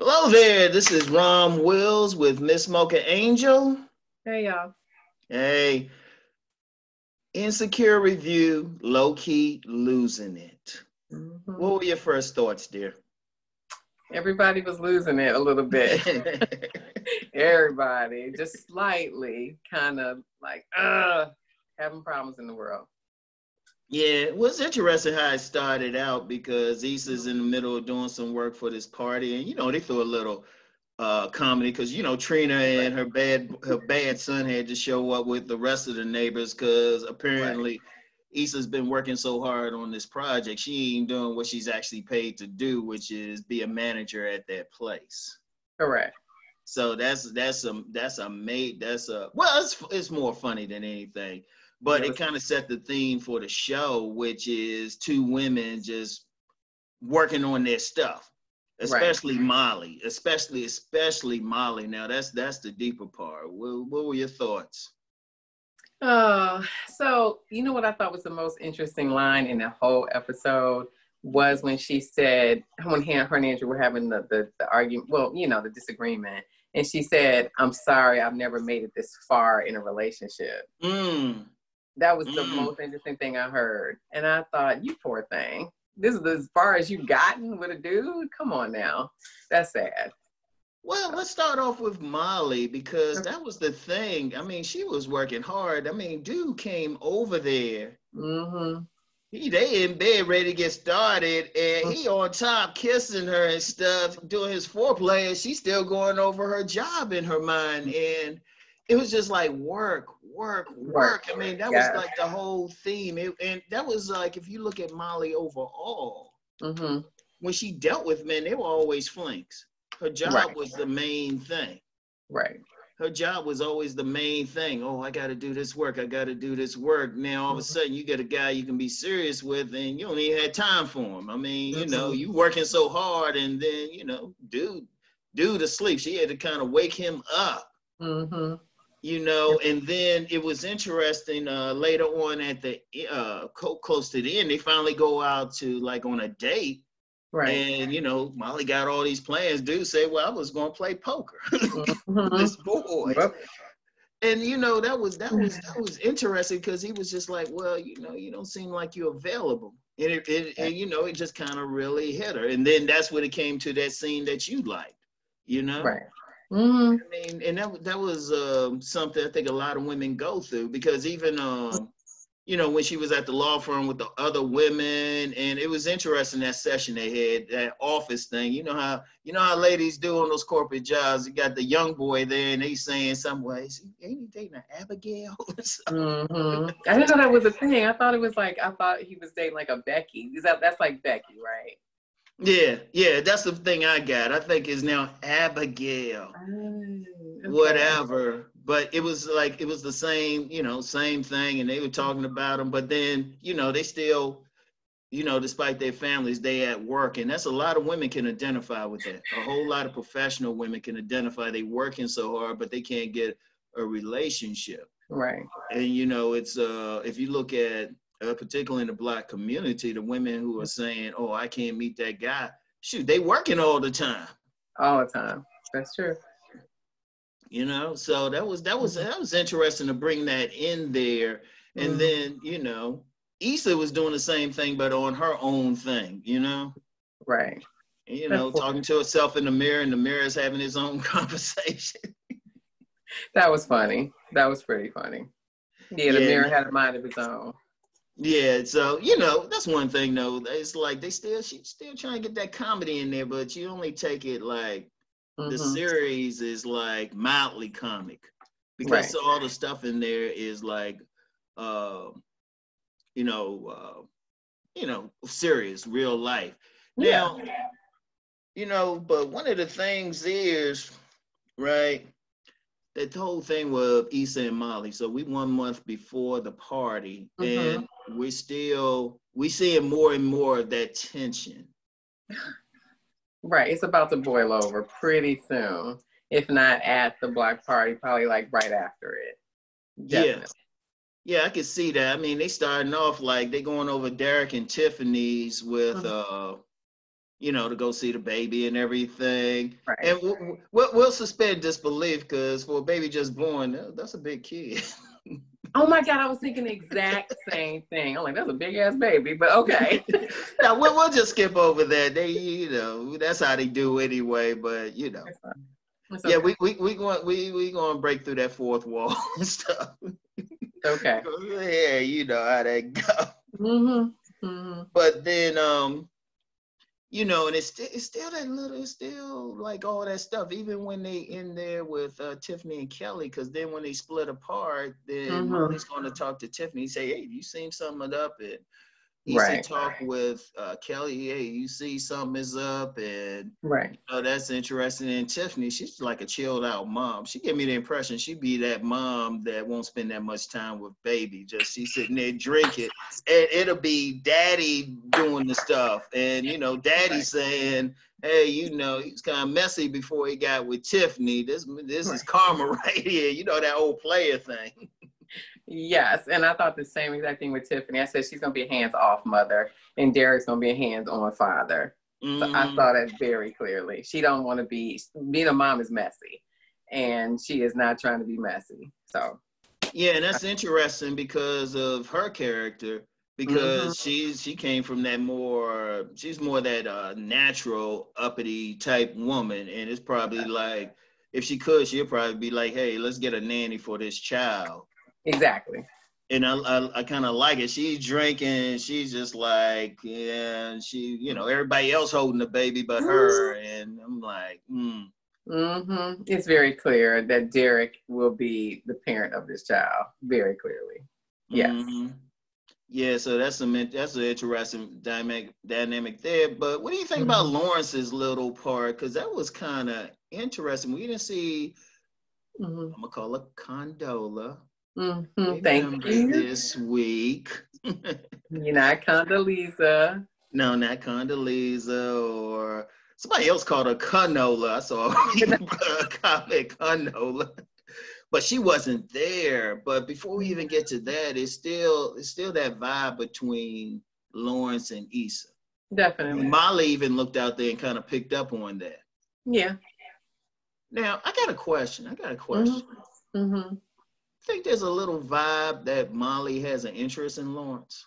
Hello there. This is Rom Wills with Miss Mocha Angel. Hey y'all. Hey. Insecure review, low key losing it. Mm-hmm. What were your first thoughts, dear? Everybody was losing it a little bit. Everybody, just slightly, kind of like, uh, having problems in the world. Yeah, it was interesting how it started out because Issa's in the middle of doing some work for this party, and you know they threw a little uh, comedy because you know Trina and her bad her bad son had to show up with the rest of the neighbors because apparently right. Issa's been working so hard on this project she ain't doing what she's actually paid to do, which is be a manager at that place. Correct. So that's that's a that's a mate that's a well it's it's more funny than anything but it kind of set the theme for the show, which is two women just working on their stuff, especially right. Molly, especially especially Molly. Now that's that's the deeper part. What, what were your thoughts? Uh, so you know what I thought was the most interesting line in the whole episode was when she said when her and Andrew were having the, the, the argument, well, you know, the disagreement, and she said, "I'm sorry, I've never made it this far in a relationship." Mm. That was the mm. most interesting thing I heard. And I thought, you poor thing. This is as far as you've gotten with a dude? Come on now. That's sad. Well, let's start off with Molly because that was the thing. I mean, she was working hard. I mean, dude came over there. Mm-hmm. He they in bed ready to get started, and he on top kissing her and stuff, doing his foreplay, and she's still going over her job in her mind. And it was just like work, work, work. I mean, that was like the whole theme. It, and that was like, if you look at Molly overall, mm-hmm. when she dealt with men, they were always flinks. Her job right. was the main thing. Right. Her job was always the main thing. Oh, I got to do this work. I got to do this work. Now, all mm-hmm. of a mm-hmm. sudden, you get a guy you can be serious with, and you don't even have time for him. I mean, you know, you working so hard, and then, you know, dude, dude asleep. She had to kind of wake him up. Mm-hmm you know and then it was interesting uh later on at the uh close to the end they finally go out to like on a date. Right. And you know molly got all these plans. Dude say well i was going to play poker. Mm-hmm. this boy. Yep. and you know that was that was that was interesting because he was just like well you know you don't seem like you're available. And it, it and you know it just kind of really hit her. And then that's when it came to that scene that you liked you know? Right Mm-hmm. I mean, and that that was um, something I think a lot of women go through because even um, you know when she was at the law firm with the other women, and it was interesting that session they had that office thing. You know how you know how ladies do on those corporate jobs. You got the young boy there, and he's saying some ways, ain't he dating an Abigail? mm-hmm. I didn't know that was a thing. I thought it was like I thought he was dating like a Becky. Is that that's like Becky, right? Yeah, yeah, that's the thing I got. I think is now Abigail, oh, okay. whatever. But it was like it was the same, you know, same thing, and they were talking about them. But then, you know, they still, you know, despite their families, they at work, and that's a lot of women can identify with that. A whole lot of professional women can identify they working so hard, but they can't get a relationship. Right. And you know, it's uh, if you look at uh, particularly in the black community, the women who are saying, "Oh, I can't meet that guy," shoot, they working all the time. All the time. That's true. You know, so that was that was mm-hmm. that was interesting to bring that in there, and mm-hmm. then you know, Issa was doing the same thing, but on her own thing. You know. Right. You know, talking to herself in the mirror, and the mirror is having his own conversation. that was funny. That was pretty funny. Yeah, the yeah. mirror had a mind of its own. Yeah, so you know that's one thing though. It's like they still she's still trying to get that comedy in there, but you only take it like mm-hmm. the series is like mildly comic because right. all the stuff in there is like, uh, you know, uh, you know, serious, real life. Yeah. Now, you know, but one of the things is right the whole thing with Issa and Molly. So we one month before the party, mm-hmm. and we're still we seeing more and more of that tension. Right, it's about to boil over pretty soon. If not at the black party, probably like right after it. Definitely. Yeah. Yeah, I can see that. I mean, they starting off like they going over Derek and Tiffany's with mm-hmm. uh you know, to go see the baby and everything. Right. And we'll, we'll, we'll suspend disbelief because for a baby just born, that's a big kid. Oh my God, I was thinking the exact same thing. I'm like, that's a big ass baby, but okay. now we'll, we'll just skip over that. They, you know, that's how they do anyway. But you know, okay. yeah, we we we going we we going to break through that fourth wall and stuff. Okay. yeah, you know how that go. Mm-hmm. Mm-hmm. But then, um, you know, and it's, st- it's still that little, it's still like all that stuff, even when they in there with uh, Tiffany and Kelli, because then when they split apart, then mm-hmm. Molly's going to talk to Tiffany, say, hey, you seen something up? And he right. talk with uh, Kelli. Hey, you see something is up, and right. Oh, that's interesting. And Tiffany, she's like a chilled out mom. She gave me the impression she'd be that mom that won't spend that much time with baby. Just she's sitting there drinking, and it'll be daddy doing the stuff, and you know, daddy right. saying, "Hey, you know, he's kind of messy before he got with Tiffany. This this right. is karma right here. You know that old player thing." Yes, and I thought the same exact thing with Tiffany. I said she's gonna be a hands-off mother, and Derek's gonna be a hands-on father. Mm. So I mm. saw that very clearly. She don't want to be being a mom is messy, and she is not trying to be messy. So yeah, and that's interesting because of her character. Because mm-hmm. she's she came from that more she's more that uh, natural uppity type woman, and it's probably like if she could, she'd probably be like, "Hey, let's get a nanny for this child." Exactly. And I, I, I kind of like it. She's drinking. She's just like, yeah. She, you know, everybody else holding the baby but her. And I'm like, hmm. Mm-hmm. It's very clear that Derek will be the parent of this child. Very clearly. Yes. Mm-hmm. Yeah, so that's some that's an interesting dynamic dynamic there. But what do you think mm-hmm. about Lawrence's little part? Because that was kind of interesting. We didn't see. Mm-hmm. I'm gonna call her Condola. Mm-hmm. Thank you. This week. You're not Condoleezza. No, not Condoleezza or somebody else called her Canola. I saw a comment Canola. But she wasn't there. But before we even get to that, it's still it's still that vibe between Lawrence and Issa. Definitely. And Molly even looked out there and kind of picked up on that. Yeah. Now I got a question. I got a question. Mm-hmm. mm-hmm think there's a little vibe that Molly has an interest in Lawrence?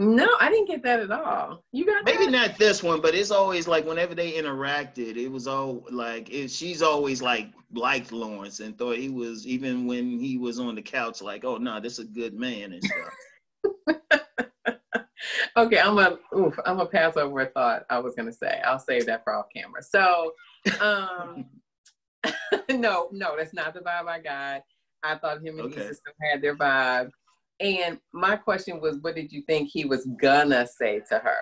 No, I didn't get that at all. You got maybe that? not this one, but it's always like whenever they interacted, it was all like it, she's always like liked Lawrence and thought he was even when he was on the couch, like, oh no, nah, this is a good man and stuff. okay, I'm a oof, I'm gonna pass over a thought I was gonna say. I'll save that for off camera. So um no, no, that's not the vibe I got. I thought him and okay. Issa still had their vibe. And my question was, what did you think he was gonna say to her?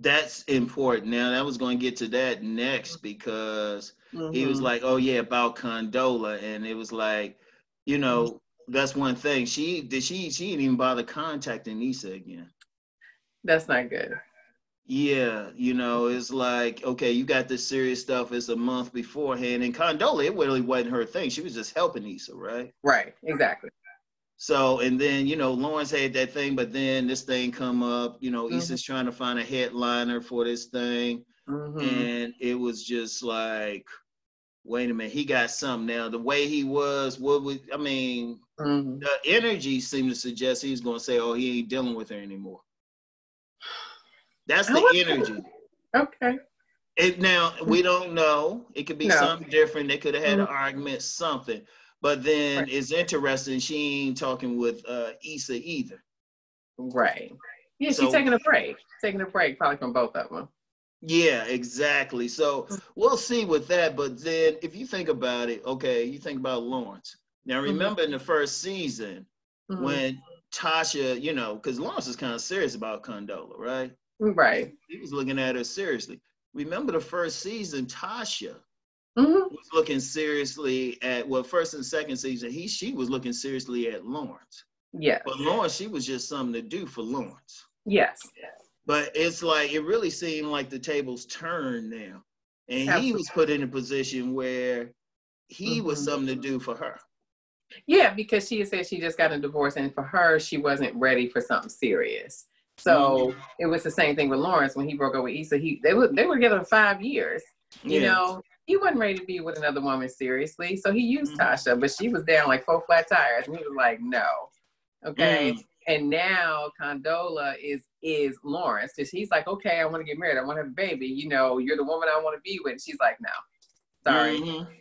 That's important. Now, I was going to get to that next because mm-hmm. he was mm-hmm. like, "Oh yeah, about Condola," and it was like, you know, that's one thing. She did. She she didn't even bother contacting Issa again. That's not good. Yeah, you know, it's like, okay, you got this serious stuff. It's a month beforehand. And Condola, it really wasn't her thing. She was just helping Issa, right? Right, exactly. So, and then, you know, Lawrence had that thing, but then this thing come up, you know, mm-hmm. Issa's trying to find a headliner for this thing. Mm-hmm. And it was just like, wait a minute, he got something now. The way he was, what was, I mean, mm-hmm. the energy seemed to suggest he's going to say, oh, he ain't dealing with her anymore. That's the energy. Okay. It, now we don't know. It could be no. something different. They could have had mm-hmm. an argument, something. But then right. it's interesting. She ain't talking with uh, Issa either. Right. Yeah, so, she's taking a break. Taking a break, probably from both of them. Yeah, exactly. So we'll see with that. But then, if you think about it, okay, you think about Lawrence. Now, mm-hmm. remember mm-hmm. in the first season mm-hmm. when Tasha, you know, because Lawrence is kind of serious about Condola, right? Right. He was looking at her seriously. Remember the first season, Tasha mm-hmm. was looking seriously at well, first and second season, he she was looking seriously at Lawrence. Yeah. But Lawrence, she was just something to do for Lawrence. Yes. But it's like it really seemed like the tables turned now. And Absolutely. he was put in a position where he mm-hmm. was something to do for her. Yeah, because she said she just got a divorce, and for her, she wasn't ready for something serious. So mm-hmm. it was the same thing with Lawrence when he broke up with Issa. He they were they were together five years. You yeah. know, he wasn't ready to be with another woman seriously. So he used mm-hmm. Tasha, but she was down like four flat tires. And he was like, no. Okay. Mm. And now Condola is is Lawrence. Because he's like, okay, I want to get married. I want to have a baby. You know, you're the woman I want to be with. And she's like, no. Sorry. Mm-hmm.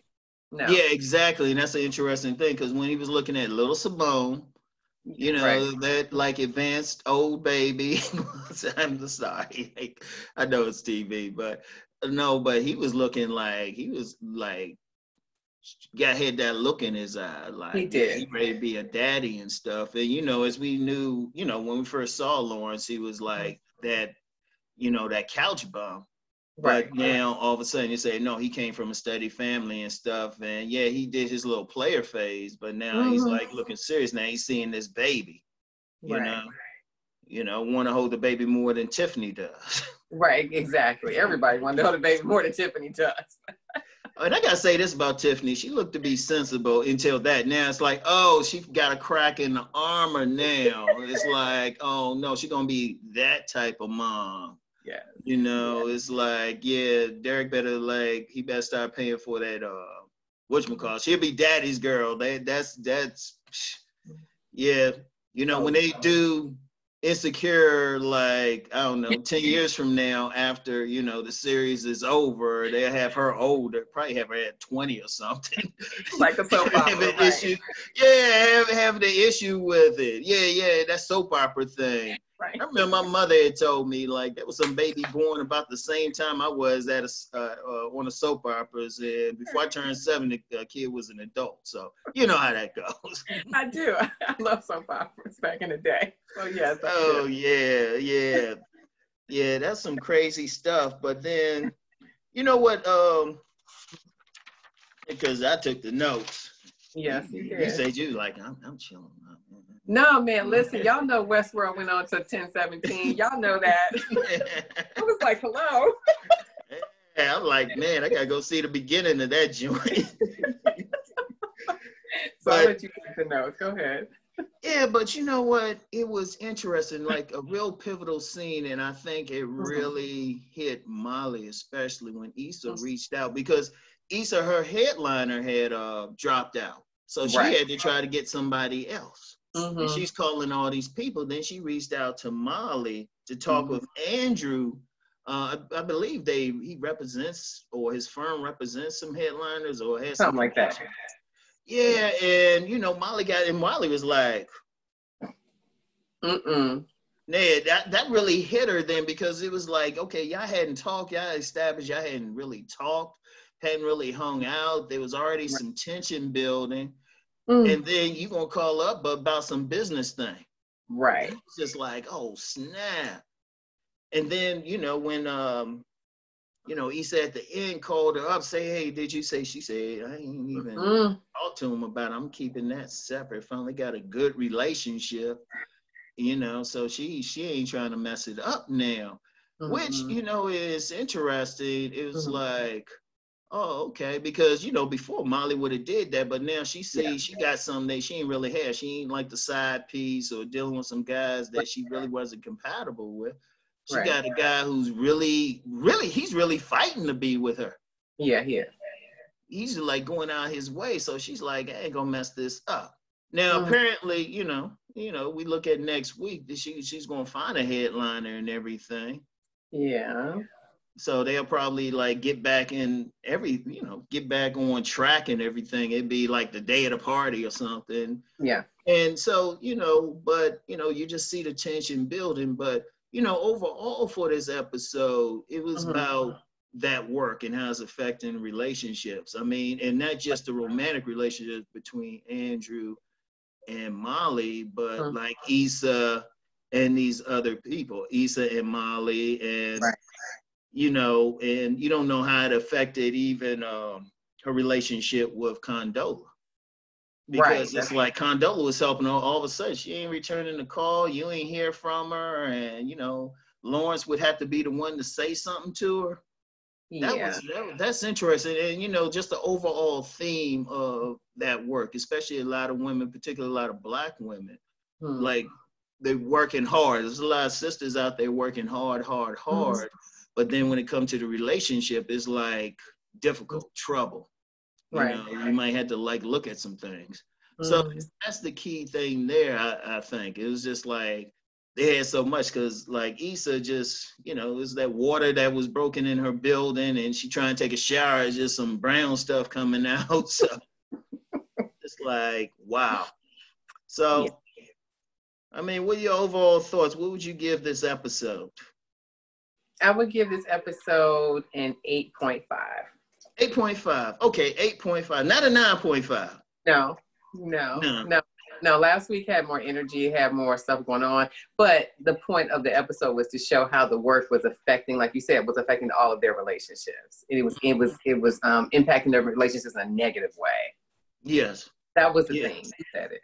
No. Yeah, exactly. And that's an interesting thing because when he was looking at Little Simone, you know, right. that like advanced old baby. I'm sorry. Like, I know it's TV, but uh, no, but he was looking like he was like got had that look in his eye, like he did. He ready to be a daddy and stuff. And you know, as we knew, you know, when we first saw Lawrence, he was like mm-hmm. that, you know, that couch bum. Right. But now all of a sudden you say no, he came from a steady family and stuff, and yeah, he did his little player phase, but now mm-hmm. he's like looking serious. Now he's seeing this baby, you right. know, you know, want to hold the baby more than Tiffany does. Right, exactly. Everybody wanted to hold the baby more than Tiffany does. and I gotta say this about Tiffany, she looked to be sensible until that. Now it's like, oh, she got a crack in the armor now. it's like, oh no, she's gonna be that type of mom. Yeah. You know, yeah. it's like, yeah, Derek better like he better start paying for that uh whatchamacallit. She'll be daddy's girl. That that's that's yeah. You know, when they do insecure like i don't know 10 years from now after you know the series is over they'll have her older probably have her at 20 or something like a soap opera have an right. issue yeah have, have the issue with it yeah yeah that soap opera thing Right. I remember my mother had told me like there was some baby born about the same time I was at a, uh, uh, one of soap operas, and before I turned seven, the uh, kid was an adult. So you know how that goes. I do. I love soap operas back in the day. So yes. Oh yeah, yeah, yeah. That's some crazy stuff. But then, you know what? Um, because I took the notes. Yes, you, you, you said you like I'm, I'm chilling. No, man, listen, y'all know Westworld went on to 1017. Y'all know that. I was like, hello. yeah, I'm like, man, I gotta go see the beginning of that joint. so but, I'll let you take the notes. Go ahead. Yeah, but you know what? It was interesting, like a real pivotal scene, and I think it mm-hmm. really hit Molly, especially when Issa reached out because Issa, her headliner, had uh, dropped out, so she right. had to try to get somebody else. Mm-hmm. And she's calling all these people. Then she reached out to Molly to talk mm-hmm. with Andrew. Uh, I, I, believe they he represents or his firm represents some headliners or has something like that. Yeah, and you know Molly got and Molly was like, "Mm-mm." Yeah, that that really hit her then because it was like, okay, y'all hadn't talked, y'all established, y'all hadn't really talked, hadn't really hung out. There was already right. some tension building. Mm. And then you gonna call up about some business thing. Right. It's just like, oh snap. And then, you know, when um, you know, Issa at the end called her up, say, hey, did you say? She said, I ain't even mm talk to him about it. I'm keeping that separate. Finally got a good relationship, you know. So she she ain't trying to mess it up now. Mm-hmm. Which, you know, is interesting. It was mm-hmm. like Oh, okay. Because you know, before Molly would have did that, but now she sees yeah. she got something that she ain't really had. She ain't like the side piece or dealing with some guys that she really wasn't compatible with. She right. got a guy who's really, really, he's really fighting to be with her. Yeah, yeah. He's like going out his way. So she's like, I ain't gonna mess this up. Now mm. apparently, you know, you know, we look at next week that she she's gonna find a headliner and everything. Yeah. So they'll probably like get back in every, you know, get back on track and everything. It'd be like the day of the party or something. Yeah. And so, you know, but you know, you just see the tension building. But you know, overall for this episode, it was mm-hmm. about that work and how it's affecting relationships. I mean, and not just the romantic relationship between Andrew and Molly, but mm-hmm. like Issa and these other people, Issa and Molly and right you know, and you don't know how it affected even um, her relationship with Condola. Because right. it's like Condola was helping her all of a sudden. She ain't returning the call. You ain't hear from her. And, you know, Lawrence would have to be the one to say something to her. That yeah. was that, that's interesting. And, you know, just the overall theme of that work, especially a lot of women, particularly a lot of black women, hmm. like they're working hard. There's a lot of sisters out there working hard, hard, mm-hmm. hard. Mm-hmm. But then when it comes to the relationship, it's like difficult, trouble. You right. Know, you might have to like look at some things. Mm-hmm. So that's the key thing there, I, I think. It was just like they had so much because like Issa just, you know, it was that water that was broken in her building and she trying to take a shower, it's just some brown stuff coming out. So it's like, wow. So yeah. I mean, what are your overall thoughts? What would you give this episode? I would give this episode an 8.5. 8.5. Okay, 8.5. Not a 9.5. No, no, no, no. No, last week had more energy, had more stuff going on. But the point of the episode was to show how the work was affecting, like you said, was affecting all of their relationships. And It was it was it was um, impacting their relationships in a negative way. Yes. That was the yes. thing. He said it.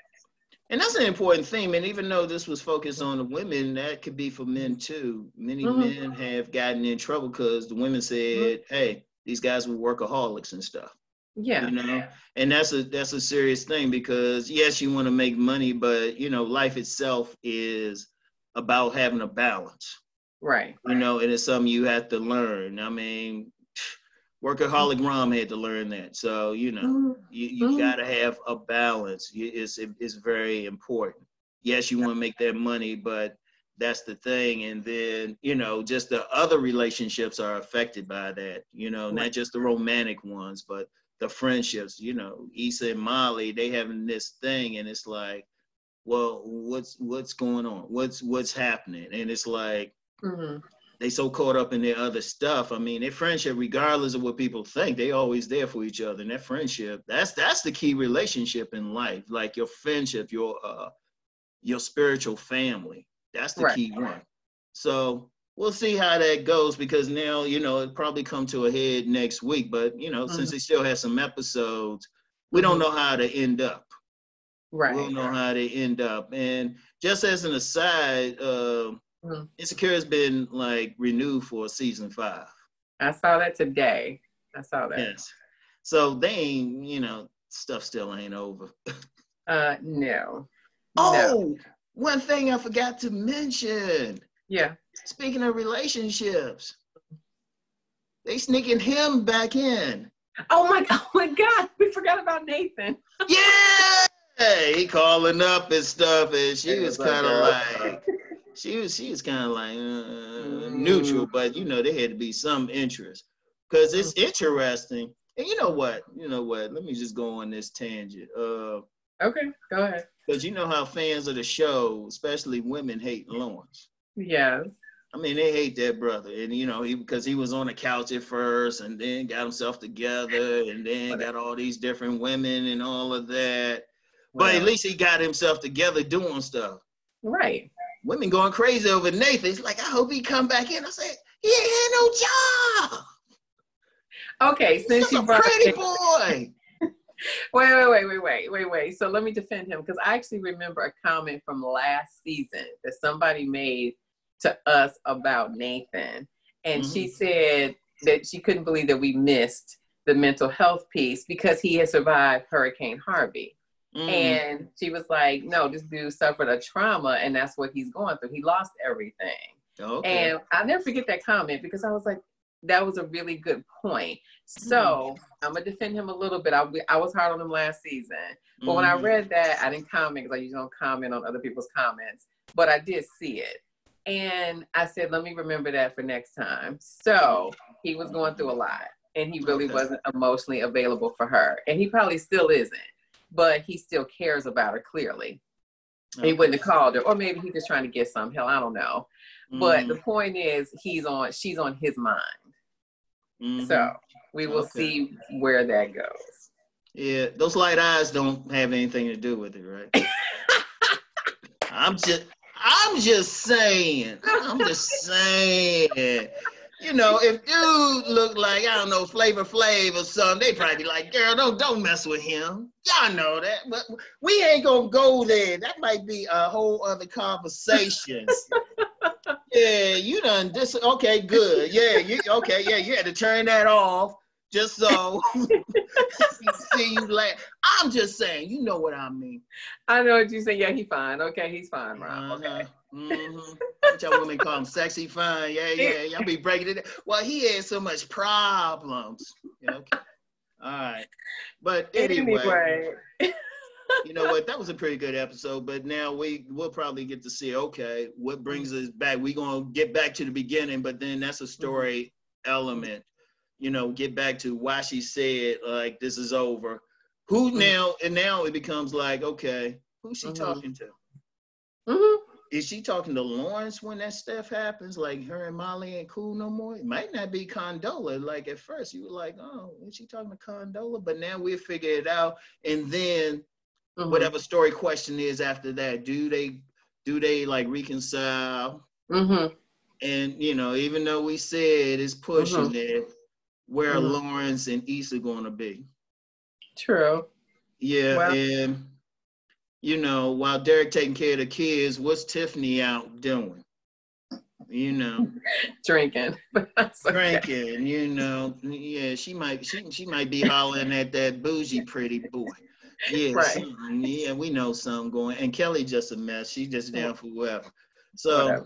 And that's an important theme. And even though this was focused on the women, that could be for men too. Many mm-hmm. men have gotten in trouble because the women said, mm-hmm. "Hey, these guys were workaholics and stuff." Yeah. You know, and that's a that's a serious thing because yes, you want to make money, but you know, life itself is about having a balance. Right. You know, and it's something you have to learn. I mean, workaholic Rom had to learn that. So you know, mm-hmm. you, you mm-hmm. got to have a balance. It's it's very important. Yes, you want to make that money, but that's the thing. And then you know, just the other relationships are affected by that. You know, not just the romantic ones, but the friendships. You know, Issa and Molly, they having this thing, and it's like, well, what's what's going on? What's what's happening? And it's like. Mm-hmm they so caught up in their other stuff. I mean, their friendship, regardless of what people think, they always there for each other. And that friendship, that's that's the key relationship in life. Like your friendship, your uh your spiritual family. That's the right. key one. So we'll see how that goes because now, you know, it probably come to a head next week. But you know, mm-hmm. since they still have some episodes, we mm-hmm. don't know how to end up. Right. We don't know how they end up. And just as an aside, uh Mm-hmm. Insecure has been like renewed for season five. I saw that today. I saw that. Yes. So they ain't, you know, stuff still ain't over. uh no. Oh, no. one thing I forgot to mention. Yeah. Speaking of relationships, they sneaking him back in. Oh my, oh my God, we forgot about Nathan. yeah, he calling up and stuff, and she was kind of like, she was she was kind of like uh, neutral, mm. but you know there had to be some interest because it's mm. interesting. And you know what? You know what? Let me just go on this tangent. Uh, okay, go ahead. Because you know how fans of the show, especially women, hate Lawrence. Yes. I mean, they hate that brother, and you know, he because he was on the couch at first, and then got himself together, and then got all these different women and all of that. But at least he got himself together doing stuff. Right women going crazy over Nathan. It's like, I hope he come back in. I said, he ain't had no job. Okay, since you brought pretty boy. wait, wait, wait, wait, wait, wait, wait. So let me defend him because I actually remember a comment from last season that somebody made to us about Nathan. And mm-hmm. she said that she couldn't believe that we missed the mental health piece because he had survived Hurricane Harvey. Mm. And she was like, no, this dude suffered a trauma and that's what he's going through. He lost everything. Okay. And I'll never forget that comment because I was like, that was a really good point. So mm. I'm gonna defend him a little bit. I, I was hard on him last season, but mm. when I mm. read that, I didn't comment because I usually don't comment on other people's comments, but I did see it. And I said, let me remember that for next time. So he was going through a lot and he really okay. wasn't emotionally available for her. And he probably still isn't but he still cares about her clearly. Okay. He wouldn't have called her, or maybe he's just trying to get some hell. I don't know. Mm-hmm. But the mm-hmm. point is, he's on. She's on his mind. Mm-hmm. So we will okay. see where that goes. Yeah, those light eyes don't have anything to do with it, right? I'm just, I'm just saying. I'm just saying you know, if dude look like I don't know Flavor Flav or something, they probably be like, "Girl, don't don't mess with him." Y'all know that, but we ain't gonna go there. That might be a whole other conversation. yeah, you done this. Okay, good. Yeah, you okay? Yeah, you had to turn that off just so see you laugh. I'm just saying, you know what I mean. I know what you say. Yeah, he's fine. Okay, he's fine, Rom. Uh-huh. Okay. Mm-hmm. What y'all women call him sexy fun. Yeah, yeah. Y'all be breaking it. Well, he had so much problems. Okay. All right. But anyway, anyway. you know what? That was a pretty good episode. But now we we'll probably get to see. Okay, what brings us back? We gonna get back to the beginning, but then that's a story mm-hmm. element. You know, get back to why she said like this is over. Who mm-hmm. now? And now it becomes like, okay, who's she mm-hmm. talking to? Is she talking to Lawrence when that stuff happens? Like her and Molly ain't cool no more? It might not be Condola. Like at first you were like, oh, is she talking to Condola? But now we'll figure it out. And then mm-hmm. whatever story question is after that, do they do they like reconcile? Mm-hmm. And you know, even though we said it's pushing mm-hmm. it, where mm-hmm. Lawrence and Issa gonna be? True. Yeah, and you know, while Derek taking care of the kids, what's Tiffany out doing? You know, drinking, drinking. You know, yeah, she might she she might be hollering at that bougie pretty boy. Yeah, right. yeah, we know something going. And Kelli just a mess. She just down for whoever. So, Whatever.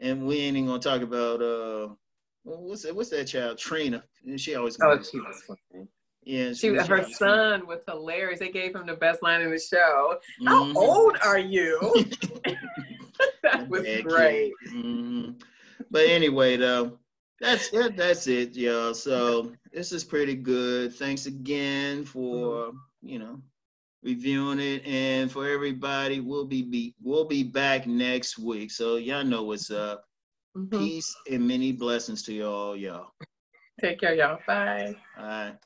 and we ain't even gonna talk about uh, what's that? What's that child? Trina. She always. Oh, she was funny. Yeah, she, her son was hilarious. They gave him the best line in the show. Mm-hmm. How old are you? that was great. Mm-hmm. But anyway, though, that's it. That's it, y'all. So this is pretty good. Thanks again for mm-hmm. you know reviewing it, and for everybody, we'll be, be we'll be back next week. So y'all know what's up. Mm-hmm. Peace and many blessings to y'all, y'all. Take care, y'all. Bye. All right.